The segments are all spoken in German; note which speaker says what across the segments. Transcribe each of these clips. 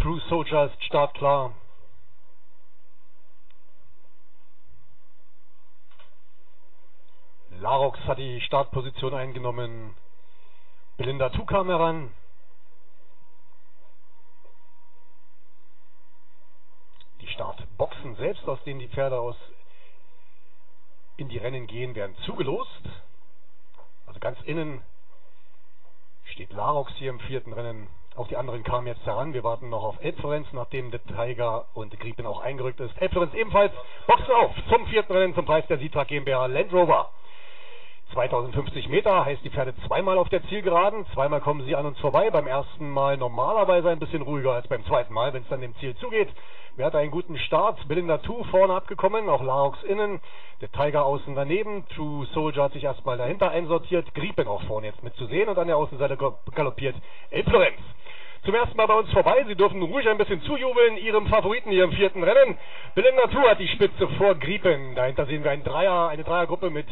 Speaker 1: True Soldier ist startklar. Larox hat die Startposition eingenommen. Belinda Tu kam heran. Die Startboxen selbst, aus denen die Pferde aus in die Rennen gehen, werden zugelost. Also ganz innen steht Larox hier im vierten Rennen. Auch die anderen kamen jetzt heran. Wir warten noch auf Elbflorenz, nachdem der Tiger und Gripen auch eingerückt ist. Elbflorenz ebenfalls. Boxen auf zum vierten Rennen zum Preis der Sitra GmbH Land Rover. 2050 Meter heißt die Pferde zweimal auf der Zielgeraden. Zweimal kommen sie an uns vorbei. Beim ersten Mal normalerweise ein bisschen ruhiger als beim zweiten Mal, wenn es dann dem Ziel zugeht. Wir hatten einen guten Start. Belinda 2 vorne abgekommen, auch Larox innen. Der Tiger außen daneben. True Soldier hat sich erstmal dahinter einsortiert. Griepen auch vorne jetzt mitzusehen und an der Außenseite galoppiert El Florenz zum ersten Mal bei uns vorbei. Sie dürfen ruhig ein bisschen zujubeln, Ihrem Favoriten hier im vierten Rennen. Belinda 2 hat die Spitze vor Griepen. Dahinter sehen wir ein Dreier, eine Dreiergruppe mit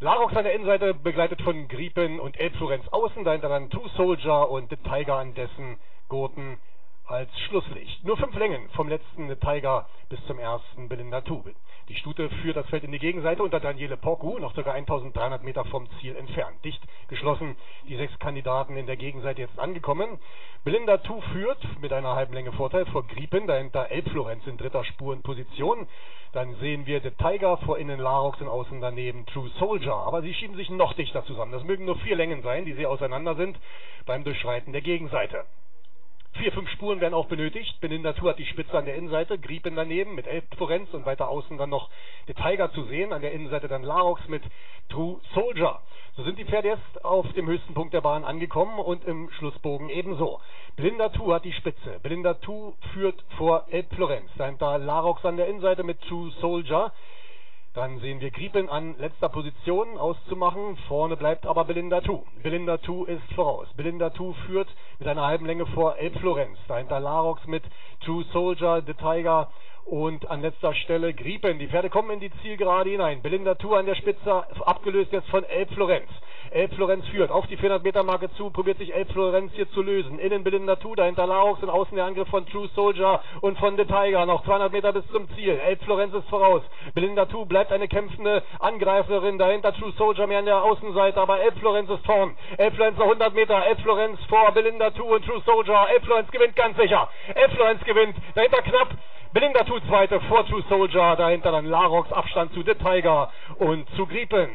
Speaker 1: Larox an der Innenseite, begleitet von Griepen und Elbflorenz außen, dahinter dann Two Soldier und The Tiger an dessen Gurten als Schlusslicht. Nur fünf Längen vom letzten Tiger bis zum ersten Belinda Tube. Die Stute führt das Feld in die Gegenseite unter Daniele Porcu, noch ca. 1300 Meter vom Ziel entfernt. Dicht geschlossen, die sechs Kandidaten in der Gegenseite jetzt angekommen. Belinda Tu führt mit einer halben Länge Vorteil vor Griepen, dahinter Elbflorenz in dritter Spurenposition. Dann sehen wir The Tiger vor innen Larox und außen daneben True Soldier. Aber sie schieben sich noch dichter zusammen. Das mögen nur vier Längen sein, die sie auseinander sind beim Durchschreiten der Gegenseite. Vier, fünf Spuren werden auch benötigt. Beninda Tour hat die Spitze an der Innenseite, Griepen daneben mit Elf Florenz und weiter außen dann noch der Tiger zu sehen. An der Innenseite dann Larox mit True Soldier. So sind die Pferde jetzt auf dem höchsten Punkt der Bahn angekommen und im Schlussbogen ebenso. Belinda Tu hat die Spitze. Belinda Tu führt vor Elb Florenz. Dahinter Larox an der Innenseite mit True Soldier. Dann sehen wir Griepen an letzter Position auszumachen. Vorne bleibt aber Belinda Tu. Belinda Tu ist voraus. Belinda Tu führt mit einer halben Länge vor Elb Florenz. Dahinter Larox mit True Soldier, The Tiger und an letzter Stelle Griepen. Die Pferde kommen in die Zielgerade hinein. Belinda Tour an der Spitze, abgelöst jetzt von Elb Florenz. Elb Florenz führt auf die 400 Meter Marke zu, probiert sich Elb Florenz hier zu lösen. Innen Belinda Tour, dahinter Laox und außen der Angriff von True Soldier und von The Tiger. Noch 200 Meter bis zum Ziel. Elb Florenz ist voraus. Belinda Tour bleibt eine kämpfende Angreiferin. Dahinter True Soldier mehr an der Außenseite, aber Elb Florenz ist vorn. Elb Florenz 100 Meter. Elb Florenz vor Belinda Tour und True Soldier. Elb Florenz gewinnt ganz sicher. Elb Florenz gewinnt. Dahinter knapp Belinda tut zweite vor True Soldier, dahinter dann Larox, Abstand zu The Tiger und zu Griepen.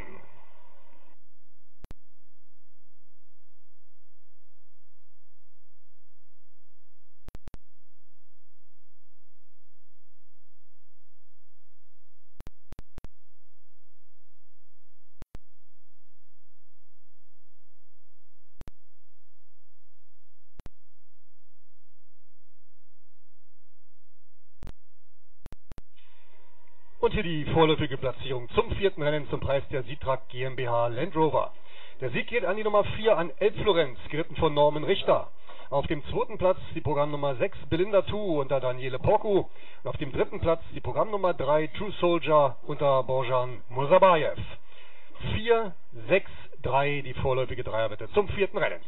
Speaker 1: Und hier die vorläufige Platzierung zum vierten Rennen zum Preis der Sitrak GmbH Land Rover. Der Sieg geht an die Nummer 4 an Elb Florenz, geritten von Norman Richter. Auf dem zweiten Platz die Programmnummer 6 Belinda Tu unter Daniele Porku. Und auf dem dritten Platz die Programmnummer 3 True Soldier unter Borjan Musabayev. 4, 6, 3 die vorläufige Dreierwette zum vierten Rennen.